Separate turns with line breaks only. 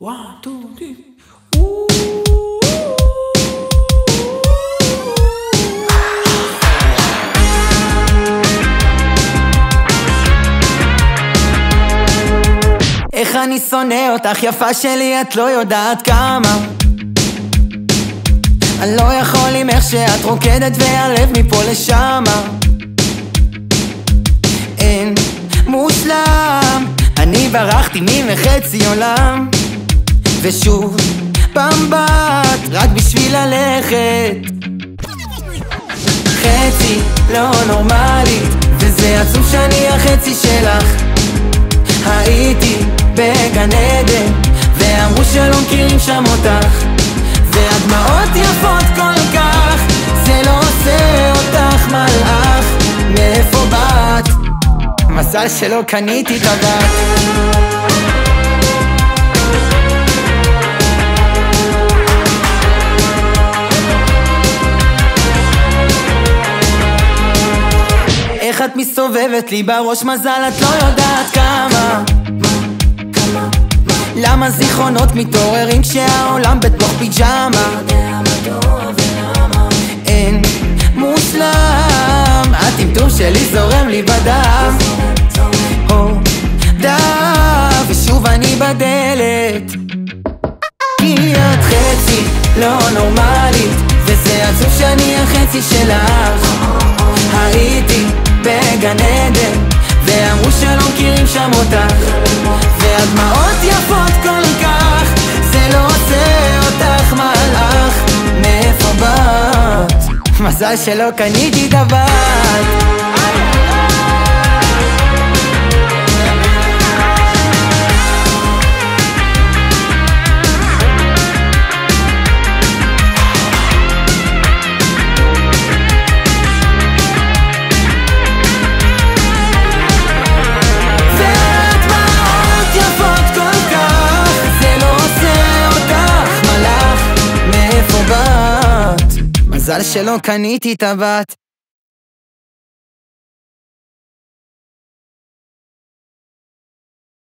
איך אני שונא אותך, יפה שלי, את לא יודעת כמה. אני לא יכול עם איך שאת רוקדת והלב מפה לשמה. אין מושלם. אני ברחתי ממחצי עולם ושוב באת רק בשביל ללכת. חצי לא נורמלית וזה עצוב שאני החצי שלך. הייתי בגן עדן ואמרו שלא מכירים שם אותך. והדמעות יפות כל כך זה לא עושה אותך מלאך. מאיפה באת? מזל שלא קניתי את את מסתובבת לי בראש מזל את לא יודעת כמה. למה זיכרונות מתעוררים כשהעולם בתוך פיג'מה? אין מושלם הטמטום שלי זורם לי בדם. ושוב אני בדלת. כי את חצי לא נורמלית וזה עצוב שאני החצי שלך מכירים שם אותך והדמעות יפות כל כך זה לא עושה אותך מלאך מאיפה באת? מזל שלא קניתי את מזל שלא קניתי את הבת